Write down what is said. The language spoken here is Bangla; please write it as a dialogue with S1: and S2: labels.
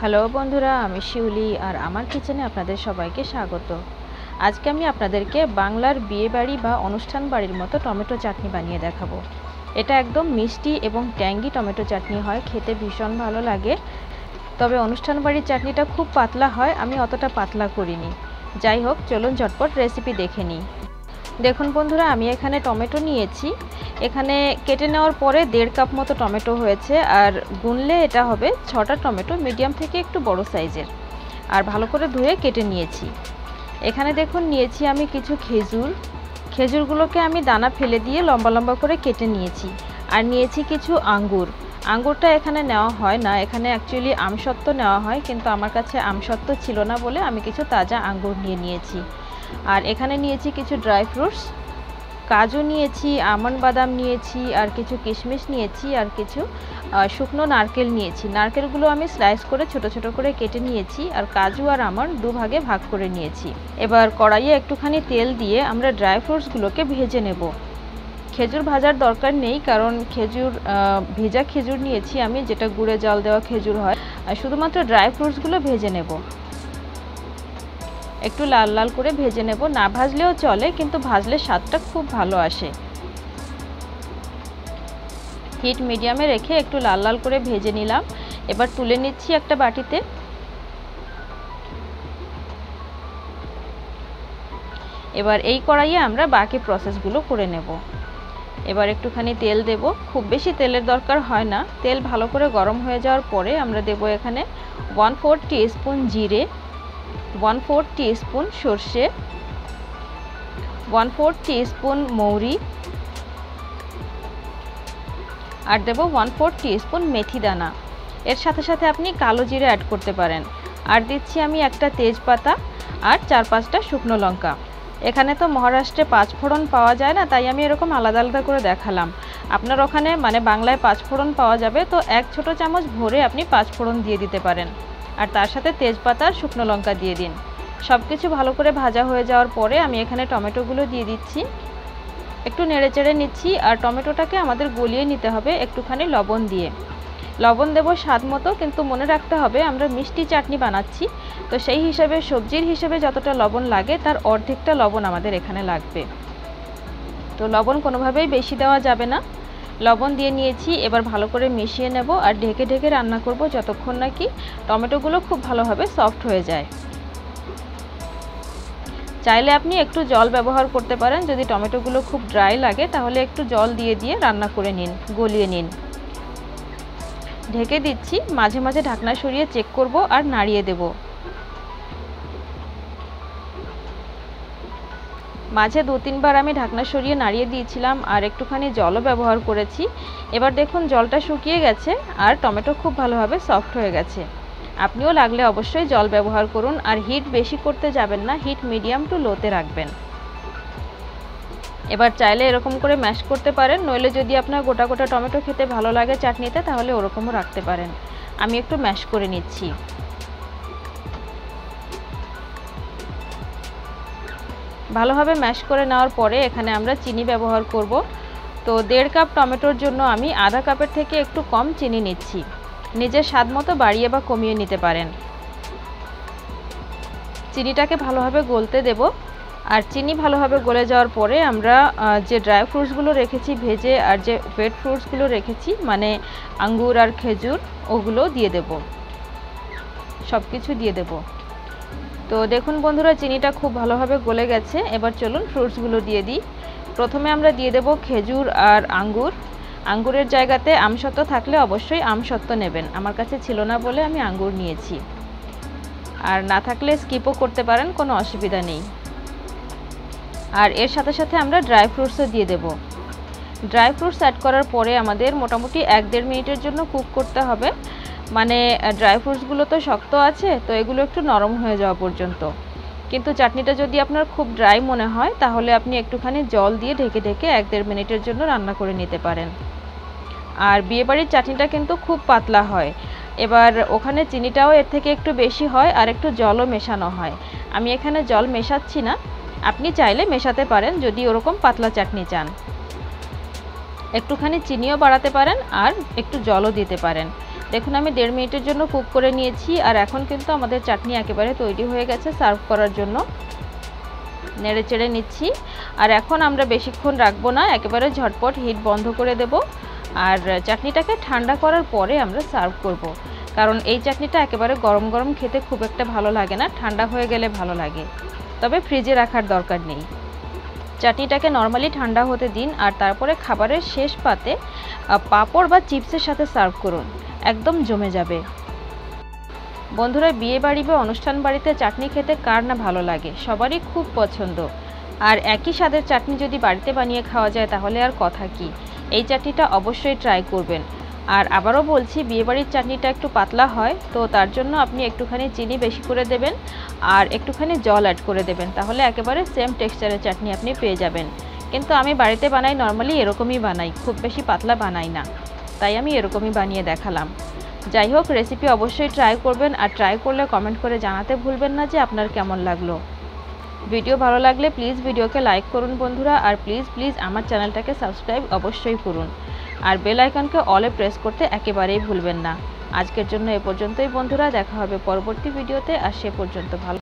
S1: হ্যালো বন্ধুরা, আমি শিউলি আর আমার কিচেনে আপনাদের সবাইকে স্বাগত। আজকে আমি আপনাদেরকে বাংলার বিয়ে বাড়ি বা অনুষ্ঠান বাড়ির মতো টমেটো চাটনি বানিয়ে দেখাবো। এটা একদম মিষ্টি এবং ট্যাঙ্গি টমেটো চাটনি হয়, খেতে ভীষণ ভালো লাগে। তবে অনুষ্ঠান বাড়ির চাটনিটা খুব পাতলা হয়, আমি অতটা পাতলা করিনি। যাই হোক, চলুন ঝটপট রেসিপি দেখে নিই। দেখুন বন্ধুরা, আমি এখানে টমেটো নিয়েছি। এখানে কেটে নেওয়ার পরে দেড় কাপ মতো টমেটো হয়েছে, আর গুনলে এটা হবে ছটা টমেটো, মিডিয়াম থেকে একটু বড় সাইজের। আর ভালো করে ধুয়ে কেটে নিয়েছি। এখানে দেখুন, নিয়েছি আমি কিছু খেজুর। খেজুরগুলোকে আমি দানা ফেলে দিয়ে লম্বা লম্বা করে কেটে নিয়েছি। আর নিয়েছি কিছু আঙ্গুর। আঙ্গুরটা এখানে নেওয়া হয় না। এখানে অ্যাকচুয়ালি আমসত্ত্ব নেওয়া হয়, কিন্তু আমার কাছে আমসত্ত্ব ছিল না বলে আমি কিছু তাজা আঙ্গুর নিয়ে নিয়েছি। আর এখানে নিয়েছি কিছু ড্রাই ফ্রুটস, কাজু নিয়েছি, আমন্ড বাদাম নিয়েছি, আর কিছু কিশমিশ নিয়েছি, আর কিছু শুকনো নারকেল নিয়েছি। নারকেলগুলো আমি স্লাইস করে ছোট ছোট করে কেটে নিয়েছি, আর কাজু আর আমন্ড দুভাগে ভাগ করে নিয়েছি। এবার কড়াইয়ে একটুখানি তেল দিয়ে আমরা ড্রাই ফ্রুটসগুলোকে ভেজে নেব। খেজুর ভাজার দরকার নেই, কারণ খেজুর ভেজা খেজুর নিয়েছি আমি, যেটা গুড়ে জল দেওয়া খেজুর হয়। শুধুমাত্র ড্রাই ফ্রুটসগুলো ভেজে নেব। একটু লাল লাল করে ভেজে নেব। না ভাজলেও চলে, কিন্তু ভাজলে স্বাদটা খুব ভালো আসে। হিট মিডিয়ামে রেখে একটু লাল লাল করে ভেজে নিলাম। এবার তুলে নিচ্ছি একটা বাটিতে। এবার এই কড়াইয়ে আমরা বাকি প্রসেসগুলো করে নেব। এবার একটুখানি তেল দেব। খুব বেশি তেলের দরকার হয় না। তেল ভালো করে গরম হয়ে যাওয়ার পরে আমরা দেব এখানে ওয়ান ফোর স্পুন জিরে। ওয়ান ফোর স্পুন সর্ষে, ওয়ান ফোর স্পুন মৌরি, আর দেব ওয়ান ফোর স্পুন মেথি দানা এর সাথে সাথে আপনি কালো জিরে অ্যাড করতে পারেন। আর দিচ্ছি আমি একটা তেজপাতা আর চার পাঁচটা শুকনো লঙ্কা। এখানে তো মহারাষ্ট্রে পাঁচফোড়ন পাওয়া যায় না, তাই আমি এরকম আলাদা আলাদা করে দেখালাম। আপনার ওখানে মানে বাংলায় পাঁচফোড়ন পাওয়া যাবে, তো এক ছোট চামচ ভরে আপনি পাঁচফোড়ন দিয়ে দিতে পারেন। আর তার সাথে তেজপাতা আর শুকনো লঙ্কা দিয়ে দিন। সব কিছু ভালো করে ভাজা হয়ে যাওয়ার পরে আমি এখানে টমেটোগুলো দিয়ে দিচ্ছি। একটু নেড়ে চেড়ে নিচ্ছি আর টমেটোটাকে আমাদের গলিয়ে নিতে হবে একটুখানি লবণ দিয়ে। লবণ দেবো স্বাদ মতো, কিন্তু মনে রাখতে হবে আমরা মিষ্টি চাটনি বানাচ্ছি। তো সেই হিসাবে, সবজির হিসেবে যতটা লবণ লাগে, তার অর্ধেকটা লবণ আমাদের এখানে লাগবে। তো লবণ কোনোভাবেই বেশি দেওয়া যাবে না। লবণ দিয়ে নিয়েছি, এবার ভালো করে মিশিয়ে নেব আর ঢেকে ঢেকে রান্না করব যতক্ষণ নাকি টমেটোগুলো খুব ভালোভাবে সফট হয়ে যায়। চাইলে আপনি একটু জল ব্যবহার করতে পারেন, যদি টমেটোগুলো খুব ড্রাই লাগে তাহলে একটু জল দিয়ে দিয়ে রান্না করে নিন, গলিয়ে নিন। ঢেকে দিচ্ছি, মাঝে মাঝে ঢাকনা সরিয়ে চেক করব আর নাড়িয়ে দেব। মাঝে দু তিনবার আমি ঢাকনা সরিয়ে নাড়িয়ে দিয়েছিলাম আর একটুখানি জলও ব্যবহার করেছি। এবার দেখুন জলটা শুকিয়ে গেছে আর টমেটো খুব ভালোভাবে সফট হয়ে গেছে। আপনিও লাগলে অবশ্যই জল ব্যবহার করুন আর হিট বেশি করতে যাবেন না হিট মিডিয়াম টু লোতে রাখবেন। এবার চাইলে এরকম করে ম্যাশ করতে পারেন, নইলে যদি আপনার গোটা গোটা টমেটো খেতে ভালো লাগে চাটনিতে তাহলে ওরকমও রাখতে পারেন। আমি একটু ম্যাশ করে নিচ্ছি। ভালোভাবে ম্যাশ করে নেওয়ার পরে এখানে আমরা চিনি ব্যবহার করব। তো দেড় কাপ টমেটোর জন্য আমি আধা কাপের থেকে একটু কম চিনি নিচ্ছি। নিজের স্বাদ মতো বাড়িয়ে বা কমিয়ে নিতে পারেন। চিনিটাকে ভালোভাবে গলতে দেব। আর চিনি ভালোভাবে গলে যাওয়ার পরে আমরা যে ড্রাই ফ্রুটসগুলো রেখেছি, ভেজে আর যে ওয়েট ফ্রুটসগুলো রেখেছি মানে আঙ্গুর আর খেজুর, ওগুলো দিয়ে দেব। সব কিছু দিয়ে দেব। তো দেখুন বন্ধুরা, চিনিটা খুব ভালোভাবে গলে গেছে। এবার চলুন ফ্রুটসগুলো দিয়ে দিই। প্রথমে আমরা দিয়ে দেব খেজুর আর আঙ্গুর। আঙ্গুরের জায়গাতে আমসত্ত্ব থাকলে অবশ্যই আমসত্ত্ব নেবেন। আমার কাছে ছিল না বলে আমি আঙ্গুর নিয়েছি। আর না থাকলে স্কিপও করতে পারেন, কোনো অসুবিধা নেই। আর এর সাথে সাথে আমরা ড্রাই ফ্রুটসও দিয়ে দেব। ড্রাই ফ্রুটস অ্যাড করার পরে আমাদের মোটামুটি এক দেড় মিনিটের জন্য কুক করতে হবে। মানে ড্রাই ফ্রুটসগুলো তো শক্ত আছে, তো এগুলো একটু নরম হয়ে যাওয়া পর্যন্ত। কিন্তু চাটনিটা যদি আপনার খুব ড্রাই মনে হয়, তাহলে আপনি একটুখানি জল দিয়ে ঢেকে ঢেকে এক দেড় মিনিটের জন্য রান্না করে নিতে পারেন। আর বিয়েবাড়ির চাটনিটা কিন্তু খুব পাতলা হয়। এবার ওখানে চিনিটাও এর থেকে একটু বেশি হয় আর একটু জলও মেশানো হয়। আমি এখানে জল মেশাচ্ছি না। আপনি চাইলে মেশাতে পারেন যদি ওরকম পাতলা চাটনি চান। একটুখানি চিনিও বাড়াতে পারেন আর একটু জলও দিতে পারেন। দেখুন, আমি দেড় মিনিটের জন্য কুক করে নিয়েছি আর এখন কিন্তু আমাদের চাটনি একেবারে তৈরি হয়ে গেছে সার্ভ করার জন্য। নেড়ে চেড়ে নিচ্ছি। আর এখন আমরা বেশিক্ষণ রাখব না, একেবারে ঝটপট হিট বন্ধ করে দেব। আর চাটনিটাকে ঠান্ডা করার পরে আমরা সার্ভ করব। কারণ এই চাটনিটা একেবারে গরম গরম খেতে খুব একটা ভালো লাগে না, ঠান্ডা হয়ে গেলে ভালো লাগে। তবে ফ্রিজে রাখার দরকার নেই। চাটনিটাকে নর্মালি ঠান্ডা হতে দিন আর তারপরে খাবারের শেষ পাতে পাঁপড় বা চিপসের সাথে সার্ভ করুন। একদম জমে যাবে। বন্ধুরা, বিয়ে বাড়ি বা অনুষ্ঠান বাড়িতে চাটনি খেতে কার না ভালো লাগে? সবারই খুব পছন্দ। আর একই স্বাদের চাটনি যদি বাড়িতে বানিয়ে খাওয়া যায় তাহলে আর কথা কি? এই চাটনিটা অবশ্যই ট্রাই করবেন। আর আবারও বলছি, বিয়েবাড়ির চাটনিটা একটু পাতলা হয়, তো তার জন্য আপনি একটুখানি চিনি বেশি করে দেবেন আর একটুখানি জল অ্যাড করে দেবেন। তাহলে একেবারে সেম টেক্সচারের চাটনি আপনি পেয়ে যাবেন। কিন্তু আমি বাড়িতে বানাই নর্মালি এরকমই বানাই, খুব বেশি পাতলা বানাই না। তাই আমি এরকমই বানিয়ে দেখালাম। যাই হোক রেসিপি অবশ্যই ট্রাই করবেন আর ট্রাই করলে কমেন্ট করে জানাতে ভুলবেন না যে আপনার কেমন লাগল। ভিডিও ভালো লাগলে প্লিজ ভিডিওকে লাইক করুন বন্ধুরা আর প্লিজ প্লিজ আমার চ্যানেলটাকে সাবস্ক্রাইব অবশ্যই করুন। আর বেল আইকনকে অলে প্রেস করতে একেবারেই ভুলবেন না। আজকের জন্য এ পর্যন্তই বন্ধুরা, দেখা হবে পরবর্তী ভিডিওতে আর সে পর্যন্ত ভালো